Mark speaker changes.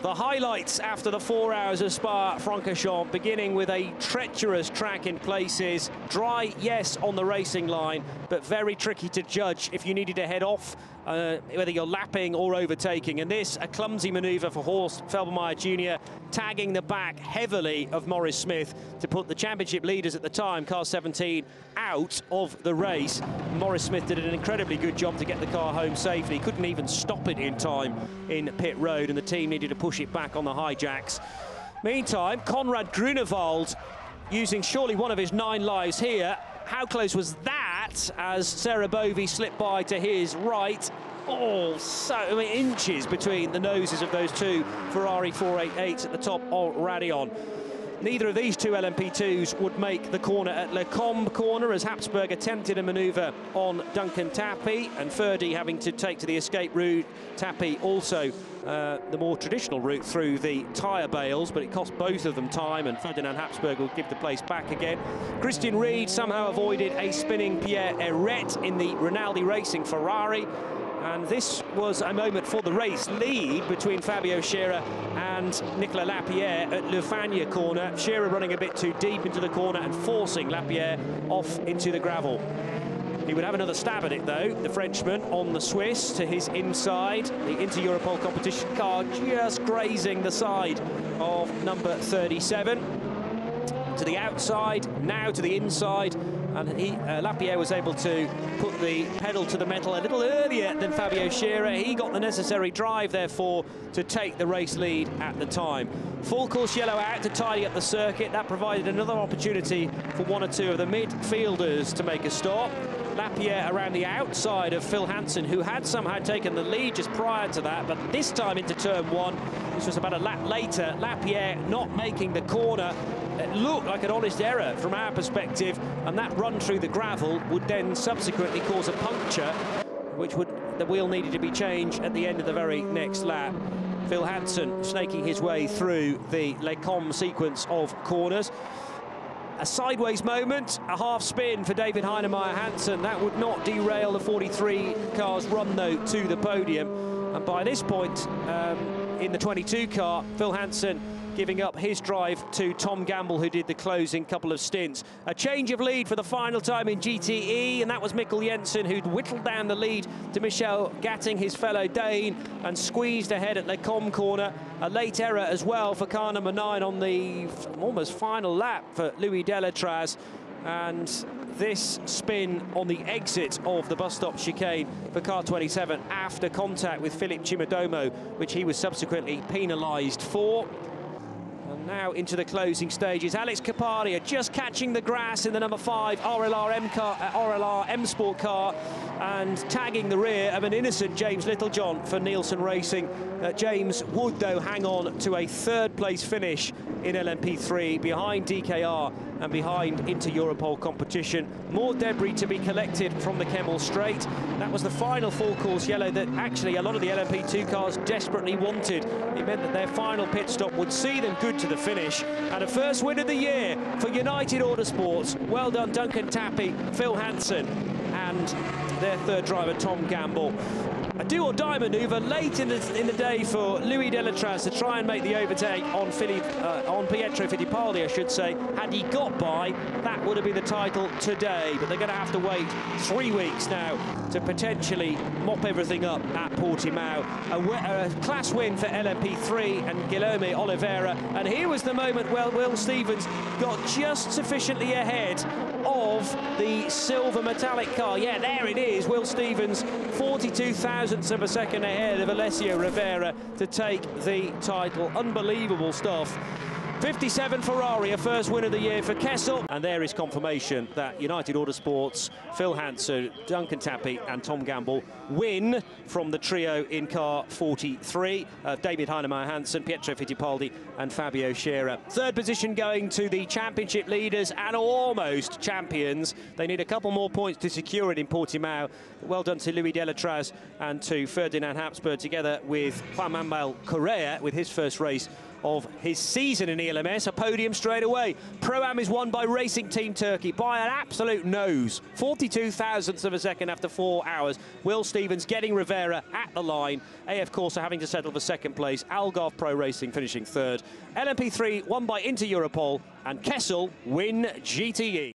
Speaker 1: The highlights after the four hours of Spa-Francorchamps, beginning with a treacherous track in places. Dry, yes, on the racing line, but very tricky to judge if you needed to head off, uh, whether you're lapping or overtaking. And this, a clumsy manoeuvre for Horst Felbermayr Jr., tagging the back heavily of Morris Smith to put the championship leaders at the time, car 17, out of the race. Morris Smith did an incredibly good job to get the car home safely. Couldn't even stop it in time in pit road, and the team needed to push it back on the hijacks. Meantime, Conrad Grunewald using surely one of his nine lives here. How close was that as Sarah Bovy slipped by to his right? Oh, so I mean, inches between the noses of those two Ferrari 488s at the top of Raidillon. Neither of these two LMP2s would make the corner at Les Combes corner as Habsburg attempted a manoeuvre on Duncan Tappy and Ferdy having to take to the escape route. Tappy also uh, the more traditional route through the tyre bales, but it cost both of them time and Ferdinand Habsburg will give the place back again. Christian Ried somehow avoided a spinning Pierre Ehret in the Rinaldi Racing Ferrari. And this was a moment for the race lead between Fabio Scherer and Nicolas Lapierre at Le Fagnes corner. Scherer running a bit too deep into the corner and forcing Lapierre off into the gravel. He would have another stab at it, though, the Frenchman on the Swiss to his inside. The Inter-Europol competition car just grazing the side of number 37. To the outside, now to the inside, and he, uh, Lapierre was able to put the pedal to the metal a little earlier than Fabio Scherer. He got the necessary drive, therefore, to take the race lead at the time. Full course yellow out to tidy up the circuit. That provided another opportunity for one or two of the midfielders to make a stop. Lapierre around the outside of Phil Hanson, who had somehow taken the lead just prior to that, but this time into turn one, this was about a lap later, Lapierre not making the corner. It looked like an honest error from our perspective, and that run through the gravel would then subsequently cause a puncture, which would the wheel needed to be changed at the end of the very next lap. Phil Hanson snaking his way through the Les Combes sequence of corners a sideways moment, a half spin for David Heinemeier Hansson. That would not derail the 43 car's run, though, to the podium. And by this point, um, in the 22 car, Phil Hanson giving up his drive to Tom Gamble, who did the closing couple of stints. A change of lead for the final time in GTE, and that was Mikkel Jensen, who'd whittled down the lead to Michelle Gatting, his fellow Dane, and squeezed ahead at Les Combes corner. A late error as well for car number nine on the almost final lap for Louis Delétraz. And this spin on the exit of the bus stop chicane for car 27 after contact with Philip Chimodomo, which he was subsequently penalised for. Now into the closing stages. Alex Kapadia just catching the grass in the number five RLR M car, uh, RLR M Sport car, and tagging the rear of an innocent James Littlejohn for Nielsen Racing. Uh, James would, though, hang on to a third place finish in LMP3 behind DKR and behind Inter-Europol competition. More debris to be collected from the Kemmel Straight. That was the final full course yellow that actually a lot of the LMP2 cars desperately wanted. It meant that their final pit stop would see them good to the finish. And a first win of the year for United Autosports. Well done, Duncan Tappy, Phil Hanson, and their third driver, Tom Gamble a do or die manoeuvre late in the in the day for Louis Delétraz to try and make the overtake on Philippe, uh, on Pietro Fittipaldi, I should say. Had he got by, that would have been the title today. But they're going to have to wait three weeks now to potentially mop everything up at Portimao. A, a class win for LMP3 and Guilherme Oliveira. And here was the moment where Will Stevens got just sufficiently ahead of the silver metallic car. Yeah, there it is. Will Stevens, 42 thousandths of a second ahead of Alessio Rovera to take the title. Unbelievable stuff. 57 Ferrari, a first win of the year for Kessel. And there is confirmation that United Autosports, Phil Hanson, Duncan Tappy and Tom Gamble win from the trio in car 43. Uh, David Heinemeier Hansson, Pietro Fittipaldi and Fabio Scherer. Third position going to the championship leaders and almost champions. They need a couple more points to secure it in Portimao. Well done to Louis Delétraz and to Ferdinand Habsburg together with Juan Manuel Correa with his first race of his season in ELMS, a podium straight away. Pro-Am is won by Racing Team Turkey by an absolute nose. 42 thousandths of a second after four hours. Will Stevens getting Rovera at the line. AF Corse having to settle for second place. Algarve Pro Racing finishing third. LMP3 won by Inter Europol. And Kessel win GTE.